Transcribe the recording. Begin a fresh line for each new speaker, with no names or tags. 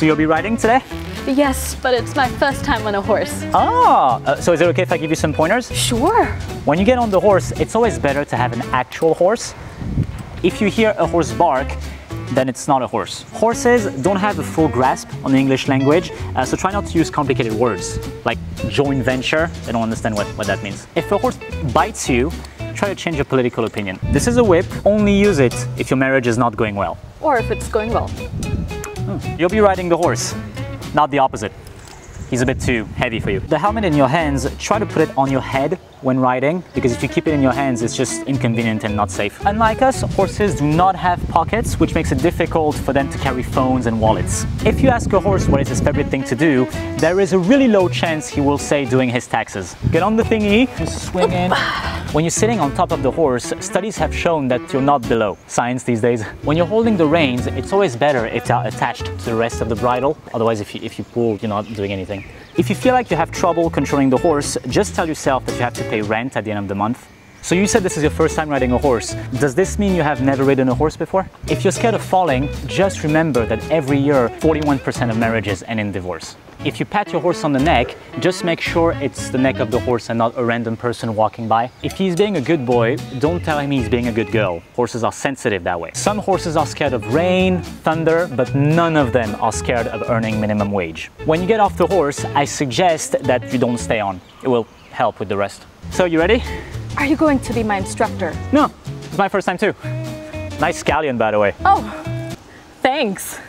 So you'll be riding today?
Yes, but it's my first time on a horse.
Ah, uh, so is it okay if I give you some pointers?
Sure.
When you get on the horse, it's always better to have an actual horse. If you hear a horse bark, then it's not a horse. Horses don't have a full grasp on the English language, uh, so try not to use complicated words like joint venture. They don't understand what, what that means. If a horse bites you, try to change your political opinion. This is a whip, only use it if your marriage is not going well.
Or if it's going well.
You'll be riding the horse, not the opposite. He's a bit too heavy for you. The helmet in your hands, try to put it on your head when riding, because if you keep it in your hands, it's just inconvenient and not safe. Unlike us, horses do not have pockets, which makes it difficult for them to carry phones and wallets. If you ask a horse what is his favorite thing to do, there is a really low chance he will say doing his taxes. Get on the thingy, swing in. When you're sitting on top of the horse, studies have shown that you're not below. Science these days. When you're holding the reins, it's always better if they're attached to the rest of the bridle. Otherwise, if you, if you pull, you're not doing anything. If you feel like you have trouble controlling the horse, just tell yourself that you have to pay rent at the end of the month. So you said this is your first time riding a horse. Does this mean you have never ridden a horse before? If you're scared of falling, just remember that every year 41% of marriages end in divorce. If you pat your horse on the neck, just make sure it's the neck of the horse and not a random person walking by. If he's being a good boy, don't tell him he's being a good girl. Horses are sensitive that way. Some horses are scared of rain, thunder, but none of them are scared of earning minimum wage. When you get off the horse, I suggest that you don't stay on. It will help with the rest. So you ready?
Are you going to be my instructor?
No, it's my first time too. Nice scallion, by the way.
Oh, thanks.